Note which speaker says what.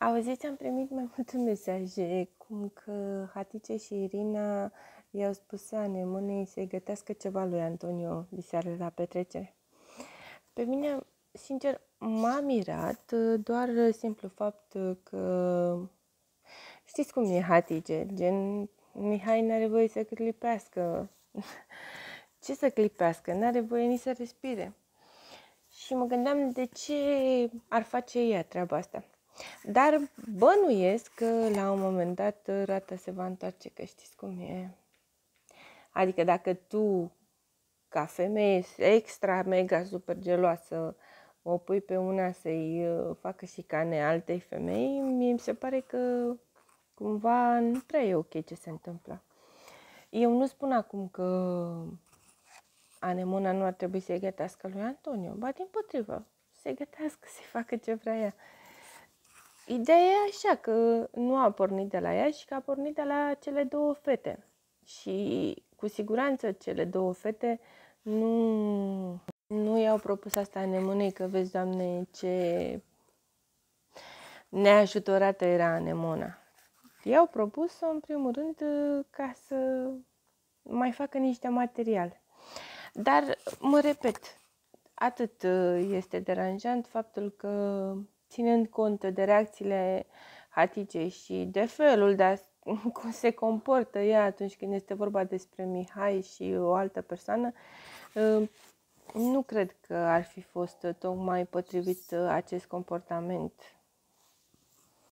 Speaker 1: Auziți, am primit mai multe mesaje, cum că Hatice și Irina i-au spus anemonei să-i gătească ceva lui Antonio diseară la petrecere. Pe mine, sincer, m-a mirat doar simplu fapt că știți cum e Hatice, gen Mihai n-are voie să clipească. Ce să clipească? N-are voie nici să respire. Și mă gândeam de ce ar face ea treaba asta. Dar bănuiesc că la un moment dat rata se va întoarce, că știți cum e. Adică dacă tu, ca femeie extra, mega, super geloasă, o pui pe una să-i uh, facă și cane altei femei, mie mi se pare că cumva nu prea e ok ce se întâmplă. Eu nu spun acum că Anemona nu ar trebui să-i gătească lui Antonio, ba din potrivă, să-i gătească, să-i facă ce vrea ea. Ideea e așa că nu a pornit de la ea și că a pornit de la cele două fete. Și cu siguranță cele două fete nu, nu i-au propus asta anemonei că vezi, Doamne, ce neajutorată era anemona. I-au propus-o, în primul rând, ca să mai facă niște material. Dar, mă repet, atât este deranjant faptul că ținând cont de reacțiile Haticei și de felul de a, cum se comportă ea atunci când este vorba despre Mihai și o altă persoană, ă, nu cred că ar fi fost tocmai potrivit acest comportament